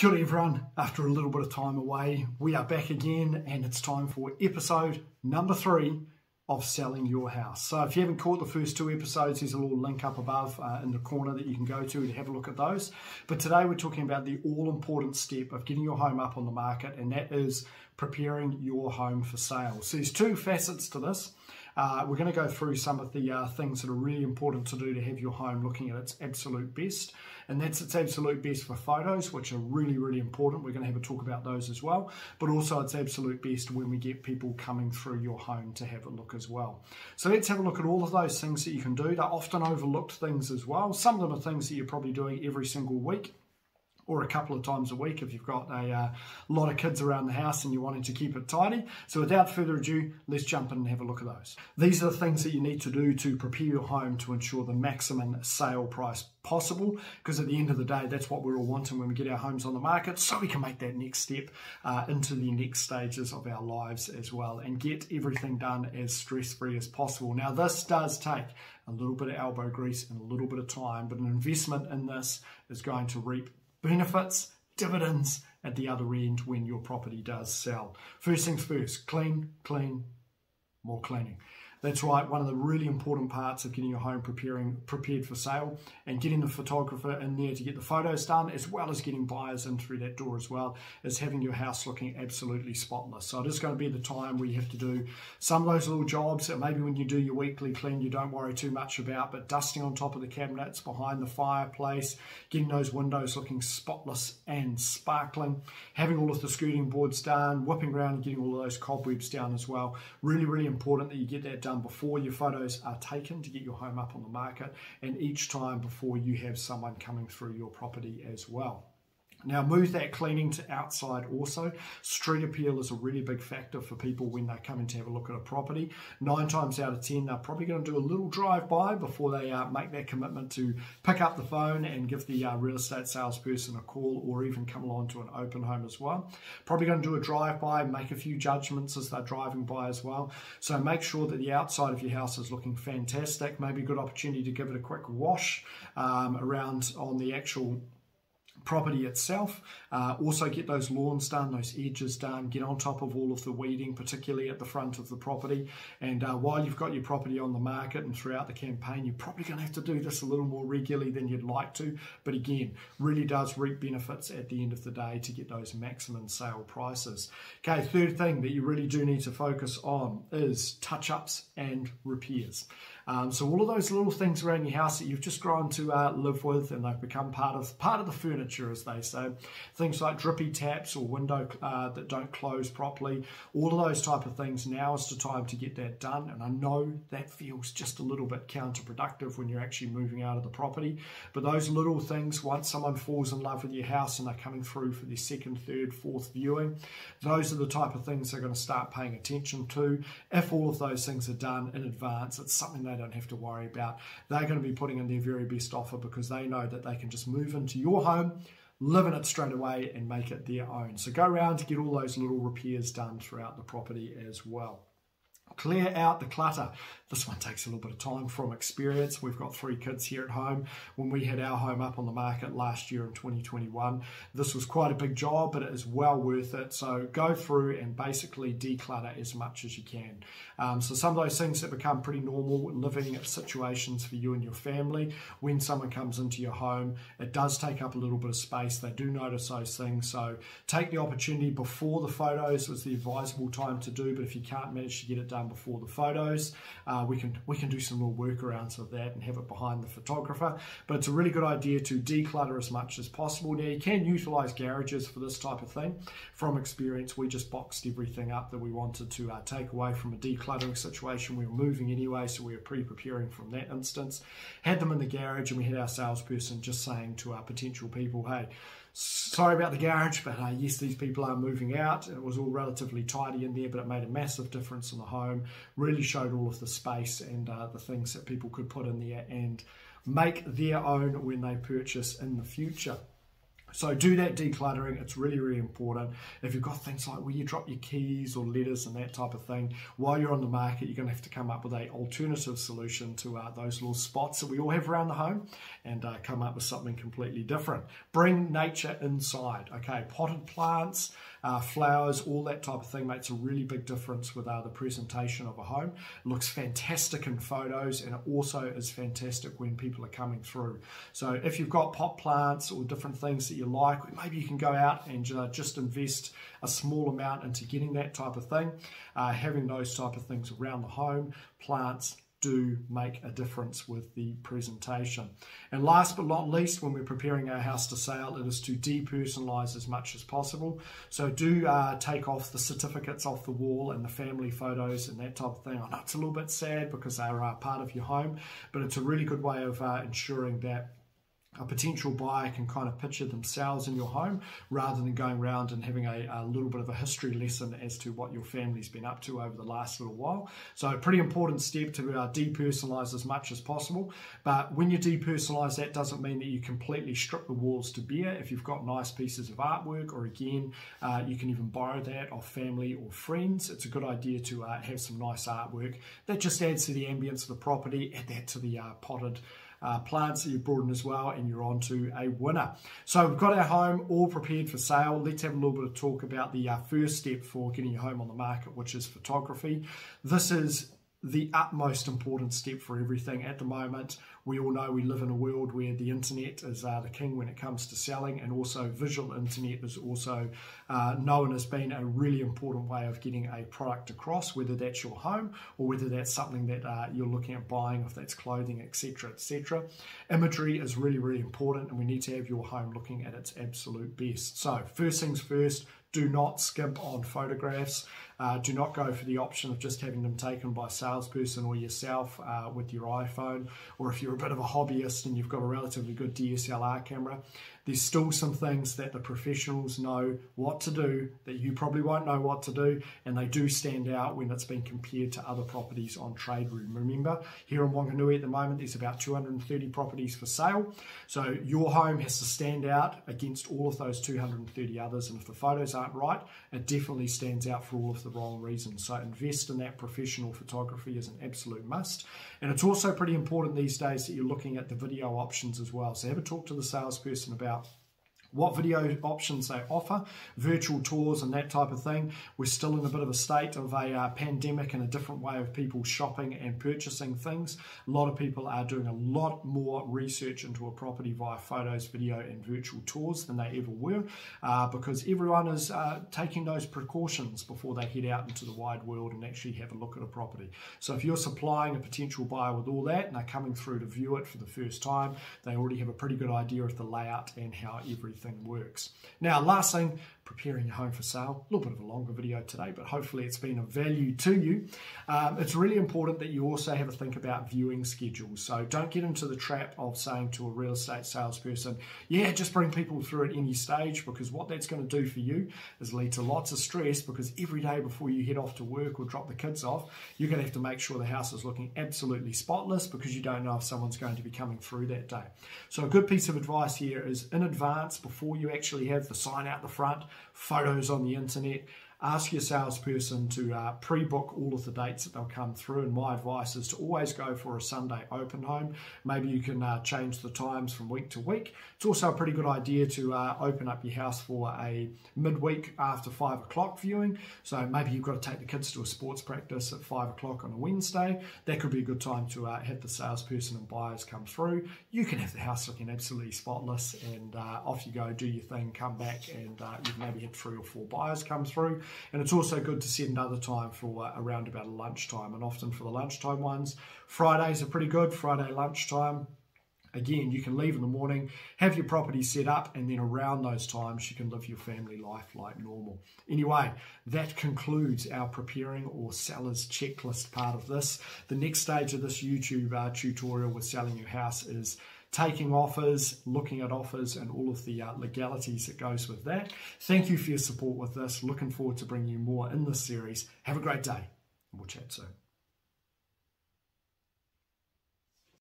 Kia ora everyone, after a little bit of time away, we are back again and it's time for episode number three of Selling Your House. So if you haven't caught the first two episodes, there's a little link up above uh, in the corner that you can go to to have a look at those. But today we're talking about the all-important step of getting your home up on the market and that is preparing your home for sale. So there's two facets to this. Uh, we're going to go through some of the uh, things that are really important to do to have your home looking at its absolute best. And that's its absolute best for photos, which are really, really important. We're going to have a talk about those as well. But also its absolute best when we get people coming through your home to have a look as well. So let's have a look at all of those things that you can do. They're often overlooked things as well. Some of them are things that you're probably doing every single week or a couple of times a week if you've got a uh, lot of kids around the house and you're wanting to keep it tidy. So without further ado, let's jump in and have a look at those. These are the things that you need to do to prepare your home to ensure the maximum sale price possible because at the end of the day that's what we're all wanting when we get our homes on the market so we can make that next step uh, into the next stages of our lives as well and get everything done as stress free as possible now this does take a little bit of elbow grease and a little bit of time but an investment in this is going to reap benefits, dividends at the other end when your property does sell. First things first, clean, clean, more cleaning. That's right, one of the really important parts of getting your home preparing prepared for sale and getting the photographer in there to get the photos done, as well as getting buyers in through that door as well, is having your house looking absolutely spotless. So it is going to be the time where you have to do some of those little jobs that maybe when you do your weekly clean you don't worry too much about, but dusting on top of the cabinets, behind the fireplace, getting those windows looking spotless and sparkling, having all of the skirting boards done, whipping around and getting all of those cobwebs down as well. Really, really important that you get that done done before your photos are taken to get your home up on the market and each time before you have someone coming through your property as well. Now move that cleaning to outside also. Street appeal is a really big factor for people when they come in to have a look at a property. Nine times out of ten, they're probably going to do a little drive-by before they uh, make that commitment to pick up the phone and give the uh, real estate salesperson a call or even come along to an open home as well. Probably going to do a drive-by, make a few judgments as they're driving by as well. So make sure that the outside of your house is looking fantastic. Maybe a good opportunity to give it a quick wash um, around on the actual property itself. Uh, also get those lawns done, those edges done, get on top of all of the weeding, particularly at the front of the property. And uh, while you've got your property on the market and throughout the campaign, you're probably going to have to do this a little more regularly than you'd like to. But again, really does reap benefits at the end of the day to get those maximum sale prices. Okay, third thing that you really do need to focus on is touch-ups and repairs. Um, so all of those little things around your house that you've just grown to uh, live with and they've become part of part of the furniture, as they say. Things like drippy taps or window uh, that don't close properly. All of those type of things. Now is the time to get that done. And I know that feels just a little bit counterproductive when you're actually moving out of the property. But those little things, once someone falls in love with your house and they're coming through for their second, third, fourth viewing, those are the type of things they're going to start paying attention to. If all of those things are done in advance, it's something they don't have to worry about. They're going to be putting in their very best offer because they know that they can just move into your home, live in it straight away, and make it their own. So go around to get all those little repairs done throughout the property as well. Clear out the clutter. This one takes a little bit of time from experience. We've got three kids here at home. When we had our home up on the market last year in 2021, this was quite a big job, but it is well worth it. So go through and basically declutter as much as you can. Um, so some of those things that become pretty normal living situations for you and your family, when someone comes into your home, it does take up a little bit of space. They do notice those things. So take the opportunity before the photos was the advisable time to do, but if you can't manage to get it done before the photos, uh, uh, we can we can do some little workarounds of that and have it behind the photographer. But it's a really good idea to declutter as much as possible. Now you can utilize garages for this type of thing. From experience, we just boxed everything up that we wanted to uh, take away from a decluttering situation. We were moving anyway, so we were pre-preparing from that instance. Had them in the garage, and we had our salesperson just saying to our potential people, "Hey." Sorry about the garage, but uh, yes, these people are moving out. It was all relatively tidy in there, but it made a massive difference in the home. Really showed all of the space and uh, the things that people could put in there and make their own when they purchase in the future. So do that decluttering. It's really, really important. If you've got things like where you drop your keys or letters and that type of thing, while you're on the market, you're going to have to come up with a alternative solution to uh, those little spots that we all have around the home and uh, come up with something completely different. Bring nature inside. Okay, potted plants, uh, flowers, all that type of thing makes a really big difference with uh, the presentation of a home. It looks fantastic in photos and it also is fantastic when people are coming through. So if you've got pot plants or different things that you like, maybe you can go out and uh, just invest a small amount into getting that type of thing. Uh, having those type of things around the home, plants, do make a difference with the presentation. And last but not least, when we're preparing our house to sale, it is to depersonalize as much as possible. So do uh, take off the certificates off the wall and the family photos and that type of thing. I know it's a little bit sad because they are part of your home, but it's a really good way of uh, ensuring that a potential buyer can kind of picture themselves in your home rather than going around and having a, a, little bit of a history lesson as to what your family's been up to over the last little while. So a pretty important step to uh, depersonalize as much as possible. But when you depersonalize, that doesn't mean that you completely strip the walls to bare. If you've got nice pieces of artwork, or again, uh, you can even borrow that off family or friends. It's a good idea to uh, have some nice artwork. That just adds to the ambience of the property, add that to the uh, potted uh, plants that you've brought in as well, and you're on to a winner. So we've got our home all prepared for sale. Let's have a little bit of talk about the uh, first step for getting your home on the market, which is photography. This is the utmost important step for everything at the moment. We all know we live in a world where the internet is uh, the king when it comes to selling, and also visual internet is also uh, known as being a really important way of getting a product across, whether that's your home or whether that's something that uh, you're looking at buying, if that's clothing, etc., etc. Imagery is really, really important, and we need to have your home looking at its absolute best. So, first things first, do not skimp on photographs. Uh, do not go for the option of just having them taken by a salesperson or yourself uh, with your iPhone, or if you're a bit of a hobbyist and you've got a relatively good DSLR camera, there's still some things that the professionals know what to do that you probably won't know what to do, and they do stand out when it's been compared to other properties on Trade Me. Remember, here in Whanganui at the moment, there's about 230 properties for sale, so your home has to stand out against all of those 230 others, and if the photos aren't right, it definitely stands out for all of the wrong reasons. So invest in that professional photography is an absolute must, and it's also pretty important these days that you're looking at the video options as well. So have a talk to the salesperson about what video options they offer, virtual tours and that type of thing. We're still in a bit of a state of a uh, pandemic and a different way of people shopping and purchasing things. A lot of people are doing a lot more research into a property via photos, video, and virtual tours than they ever were uh, because everyone is uh, taking those precautions before they head out into the wide world and actually have a look at a property. So if you're supplying a potential buyer with all that and they're coming through to view it for the first time, they already have a pretty good idea of the layout and how everything everything works. Now, last thing, preparing your home for sale. A little bit of a longer video today, but hopefully it's been of value to you. Um, it's really important that you also have a think about viewing schedules. So don't get into the trap of saying to a real estate salesperson, yeah, just bring people through at any stage, because what that's going to do for you is lead to lots of stress because every day before you head off to work or drop the kids off, you're going to have to make sure the house is looking absolutely spotless because you don't know if someone's going to be coming through that day. So a good piece of advice here is in advance, before you actually have the sign out the front, photos on the internet ask your salesperson to uh, pre-book all of the dates that they'll come through. And my advice is to always go for a sunday open home. Maybe you can uh, change the times from week to week. It's also a pretty good idea to uh, open up your house for a midweek after five o'clock viewing. So maybe you've got to take the kids to a sports practice at five o'clock on a wednesday. That could be a good time to uh, have the salesperson and buyers come through. You can have the house looking absolutely spotless and uh, off you go do your thing come back and uh, you've maybe had three or four buyers come through and it's also good to set another time for uh, around about lunchtime. And often for the lunchtime ones, Fridays are pretty good. Friday lunchtime. Again, you can leave in the morning, have your property set up, and then around those times you can live your family life like normal. Anyway, that concludes our preparing or seller's checklist part of this. The next stage of this YouTube uh, tutorial with selling your house is taking offers, looking at offers, and all of the uh, legalities that goes with that. Thank you for your support with this. Looking forward to bringing you more in this series. Have a great day, we'll chat soon.